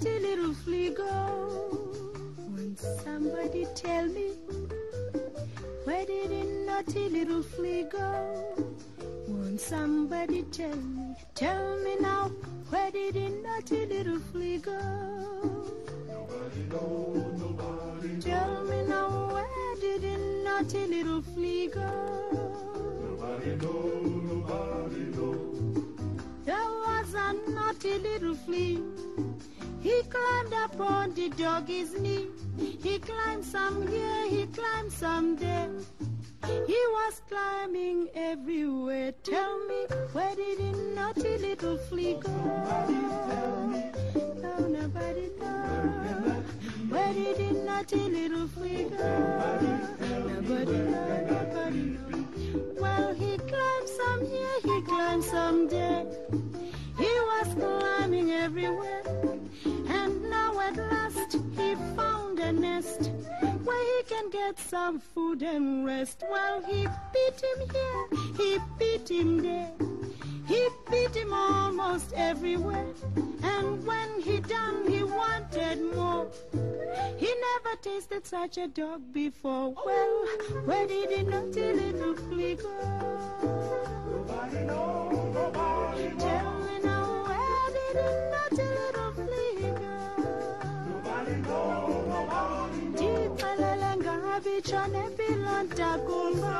dirty little flea go. Won't somebody tell me where did a naughty little flea go? Won't somebody tell me? Tell me now where did a naughty little flea go? Nobody knows, nobody Tell me now where did a naughty little flea go? Nobody knows. A naughty little flea. He climbed up on the doggy's knee. He climbed some here, he climbed some there. He was climbing everywhere. Tell me, where did the naughty little flea go? No, nobody knows. Where did the naughty little flea go? Nobody knows, nobody knows. Well, he climbed some here, he climbed some there. Everywhere. And now at last he found a nest where he can get some food and rest. Well, he beat him here, he beat him there. He beat him almost everywhere. And when he done, he wanted more. He never tasted such a dog before. Well, where did he the naughty little flea go? Ngabichane bilanta kumba.